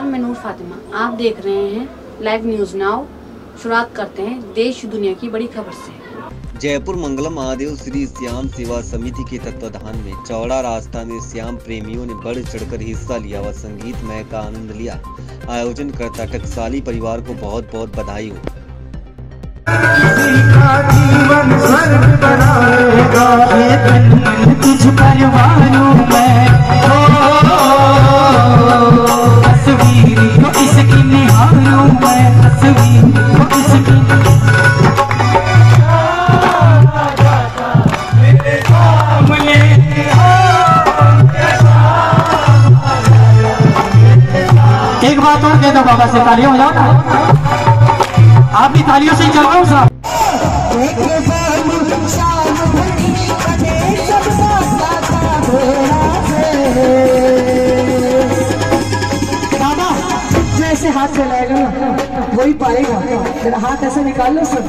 आप देख रहे हैं लाइव न्यूज़ नाउ शुरुआत करते हैं देश दुनिया की बड़ी खबर से। जयपुर मंगलम महादेव श्री श्याम सेवा समिति के तत्वाधान में चौड़ा रास्ता में श्याम प्रेमियों ने बढ़ चढ़कर हिस्सा लिया व संगीतमय का आनंद लिया। आयोजन करता टकसाली परिवार को बहुत बहुत बधाई हो। जीवन स्वर्ग बनाएगा ये तन मन तुझ परवानों एक बात और कह दो, बाबा से तालियाँ हो जाओ आप भी तालियों से ही चल रहा हूँ, साहब। हाथ फैलाएगा ना वही पाएगा। मेरा हाथ ऐसे निकाल लो सब।